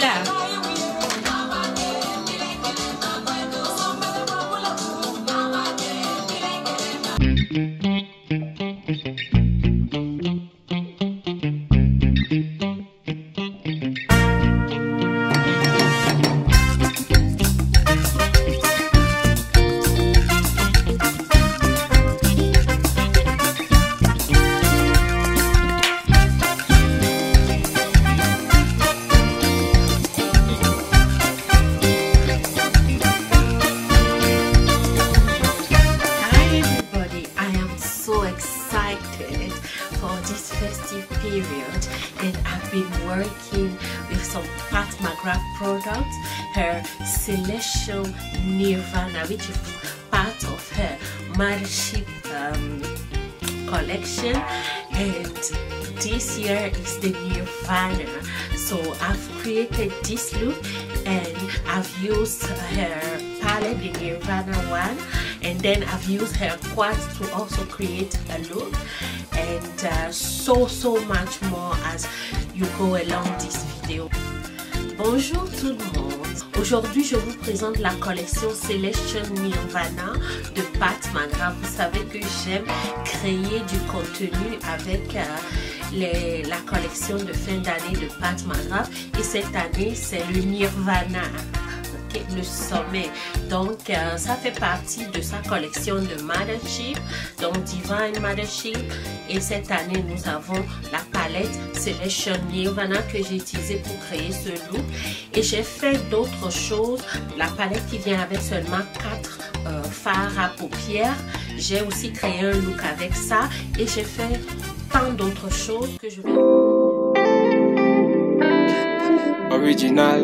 Antiboula. Products, her Celestial Nirvana which is part of her Mothership um, collection. And this year is the Nirvana. So I've created this look and I've used her palette the Nirvana one. And then I've used her quads to also create a look. And uh, so so much more as you go along this video Bonjour tout le monde. Aujourd'hui, je vous présente la collection Celestial Nirvana de Pat McGrath. Vous savez que j'aime créer du contenu avec euh, la collection de fin d'année de Pat McGrath. Et cette année, c'est le Nirvana. Le sommet. Donc, euh, ça fait partie de sa collection de Mothership, donc Divine Mothership. Et cette année, nous avons la palette Celestial Nirvana que j'ai utilisée pour créer ce look. Et j'ai fait d'autres choses. La palette qui vient avec seulement 4 fards à paupières. J'ai aussi créé un look avec ça. Et j'ai fait tant d'autres choses que je vais Original.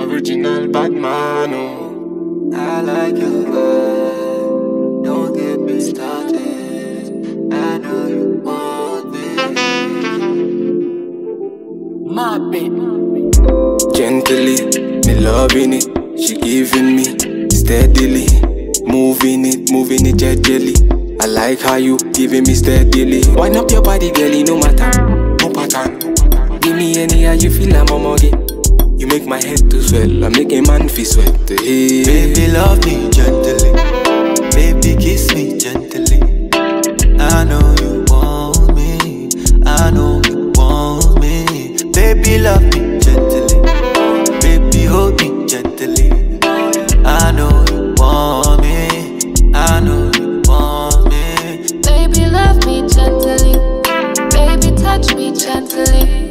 Original Batman. Oh. I like your vibe. Don't get me started. I know you My baby. Gently, me loving it. She giving me steadily. Moving it, moving it gently. I like how you giving me steadily. Wind up your body, girlie, no matter. No pattern. Give me any how you feel, I'm a again. You make my head to swell. I make a man feel sweat. Hey. Baby, love me gently. Baby, kiss me gently. I know you want me. I know you want me. Baby, love me gently. Baby, hold me gently. I know you want me. I know you want me. Baby, love me gently. Baby, touch me gently.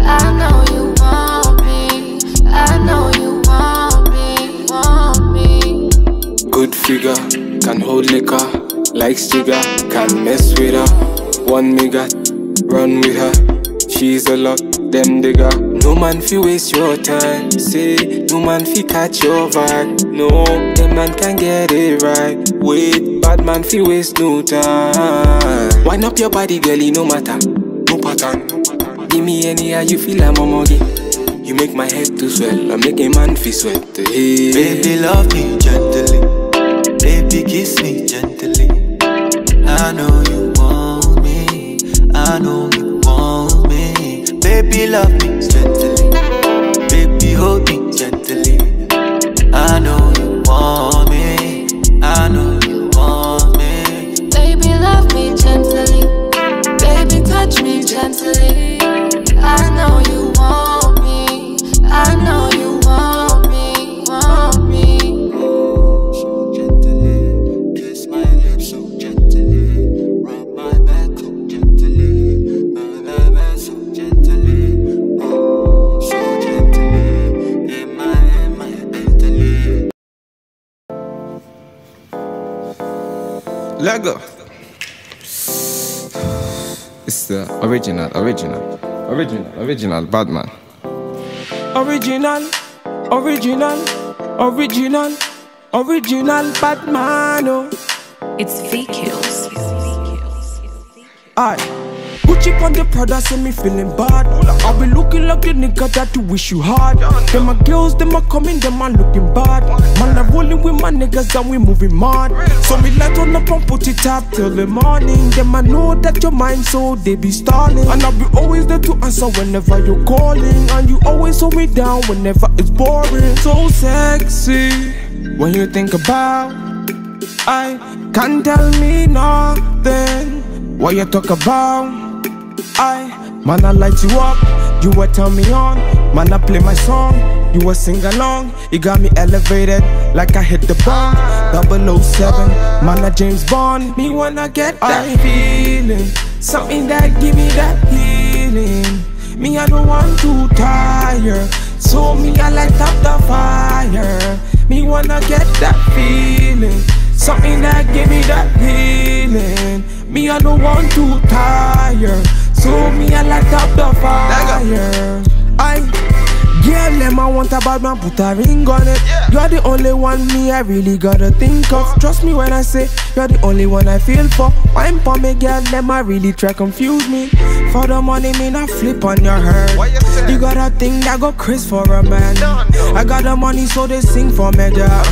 I know you want me. I know you want me. Want me. Good figure, can hold liquor. Likes jigger, can mess with her. One me got, run with her. She's a lot, them digger. No man fi waste your time. Say, no man fi catch your vibe. No, them man can get it right. Wait, bad man fi waste no time. Wind up your body, girlie, no matter. No pattern. Give me any how you feel, I'm a muggy. You make my head to swell, I make a man feel sweat. Hey. Baby, love me gently. Baby, kiss me gently. I know you want me. I know love me Lego. It's the original, original, original, original Batman. Original, original, original, original Batman. Oh. It's V Kills. Aye. Gucci on the Prada, say me feeling bad. I be looking like the nigga that you wish you had. Them my girls, them a coming, them a looking bad. Man, I'm rolling with my niggas and we moving mad. So me light on up and put it up till the morning. Them I know that your mind so they be stalling. And I'll be always there to answer whenever you're calling. And you always hold me down whenever it's boring. So sexy when you think about. I can't tell me nothing. What you talk about? I man, I light you up. You will turn me on. Man, I play my song. You will sing along. You got me elevated like I hit the bomb. 007, man, I James Bond. Me wanna get that feeling. Something that give me that healing. Me, I don't want to tire. So me, I light up the fire. Me wanna get that feeling. Something that give me that healing. Me, I don't want to tire. So me, I light up the fire. I, girl, them I want a bad man, put a ring on it. You're the only one me I really gotta think of. Trust me when I say you're the only one I feel for. Wine for me, girl, them I really try confuse me. For the money, me not flip on your head. You got a thing that go Chris for a man. I got the money, so they sing for me, girl.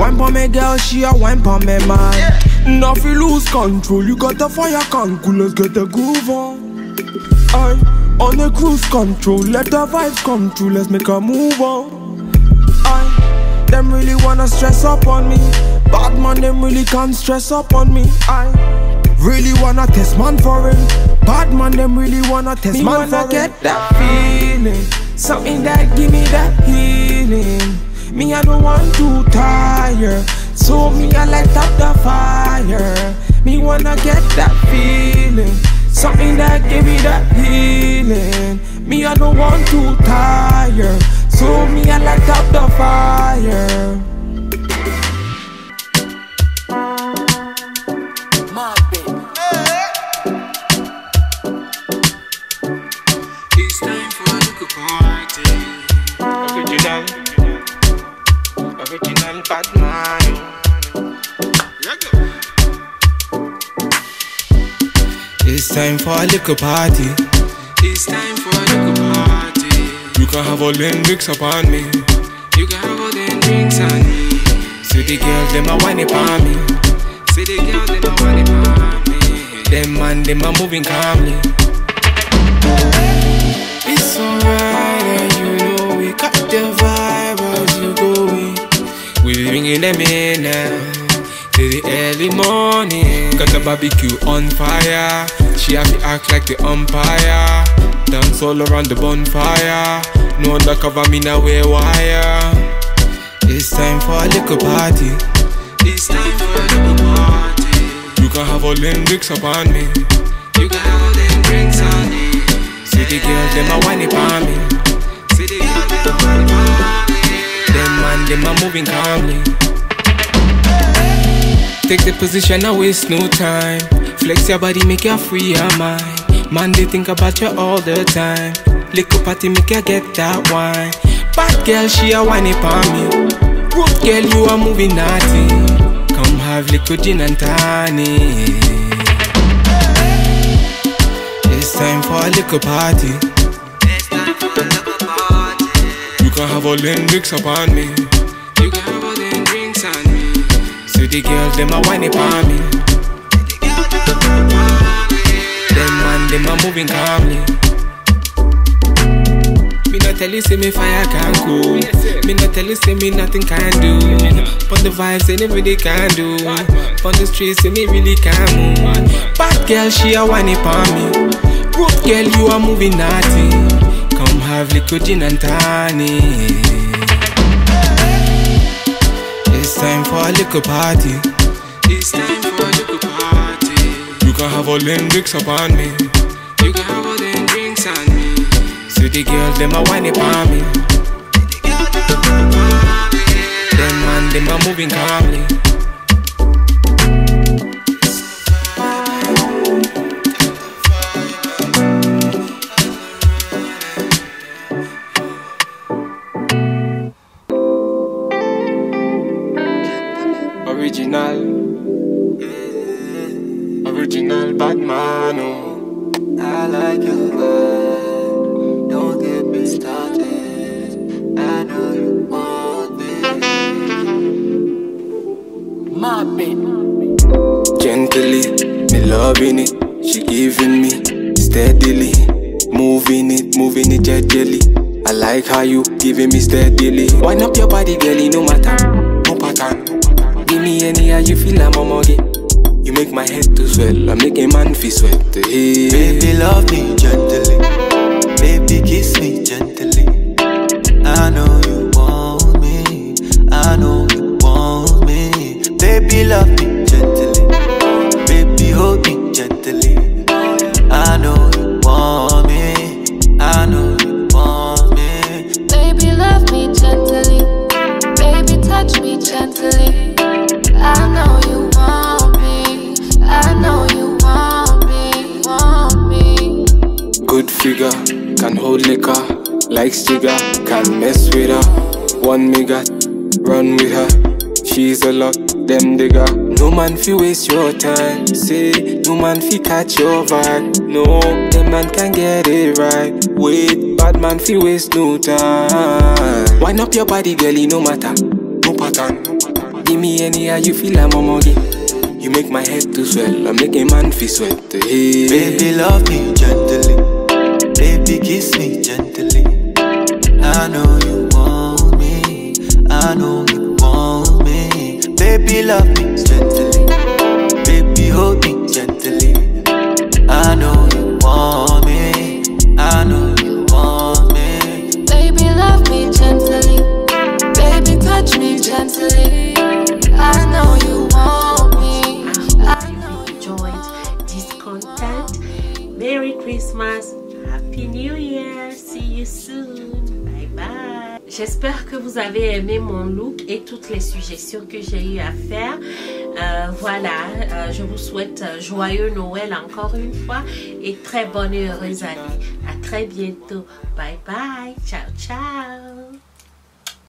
Wine for me, girl, she a wine for me, man. Now if you lose control, you got the fire can cool, let's get the groove on. I on a cruise control, let the vibes come true, let's make a move on. I them really wanna stress up on me. Bad man, them really can't stress up on me. I really wanna test man for him. Bad man, them really wanna test me man wanna for get him. that feeling, something that give me that healing. Me, I don't want to tire, so me I light up the fire. Me wanna get that feeling. Something that give me that healing. Me, I don't want to tire. So me, I light up the fire. Time for a little party. It's time for a little party. You can have all them drinks upon me. You can have all them drinks on me. See the girls, them a whine upon me. See the girls, them a whine upon me. Them man, them a moving calmly. It's alright, and you know we got the vibe as you going. We bringing them in now till the early morning. Got the barbecue on fire. She have to act like the umpire. Dance all around the bonfire. No undercover, me now wear wire. It's time for a little party. It's time for a little party. You can have all them drinks upon me. You can have all them drinks on me. See the girls, them a whine upon me. See the girls, them a whine upon me. Them man, them a moving calmly. Take the position, I waste no time. Flex your body, make you free your mind. Man, they think about you all the time. Little party, make you get that wine. Bad girl, she a whine upon me. Good girl, you are moving naughty. Come have little gin and tonic. It's time for a little party. It's time for a party. You can have all them drinks upon me. You can have all them drinks on me. See the girls, them a whine upon me. Them a moving calmly. Me not tell you say me fire can cool. Me not tell you say me nothing can do. But the vibes say nobody can do. On the streets say me really can move. Bad girl she a whine upon me. Good girl you are moving naughty. Come have liquid gin and tonic. It's time for a little party. It's time for a little party. You can have all them drinks upon me. You can have all them drinks on me. See the girls, them a whine upon me. Them man, them a moving calmly. Gently. Me loving it, she giving me steadily. Moving it, moving it gently. I like how you giving me steadily. Wind up your body, girlie, no matter, no pattern. Give me any how you feel, I'm a on You make my head to swell, I make a man feel sweat. Hey. Baby, love me gently. Baby, kiss me gently. I know you want me. I know you want me. Baby, love me figure, can hold liquor. Like Stiga, can mess with her. One got, run with her. She's a lot, them digger. No man fi waste your time. Say, no man fi catch your vibe. No, them man can get it right. Wait, bad man fi waste no time. Wind up your body, girlie, no matter, no pattern. Give me any how you feel, I'm on You make my head to swell, I make a man feel sweat. Hey. Baby, love me gently. Baby, kiss me gently. I know you want me. I know you want me. Baby, love me gently. Baby, hold me gently. I know you want me. I know you want me. Baby, love me gently. Baby, touch me gently. I know you want me. I I know hope you you enjoyed this content. Merry Christmas, Happy New Year, see you soon, bye bye. J'espère que vous avez aimé mon look et toutes les suggestions que j'ai eu à faire. Euh, voilà, euh, je vous souhaite joyeux Noël encore une fois et très bonne et heureuse année. À très bientôt. Bye bye. Ciao, ciao.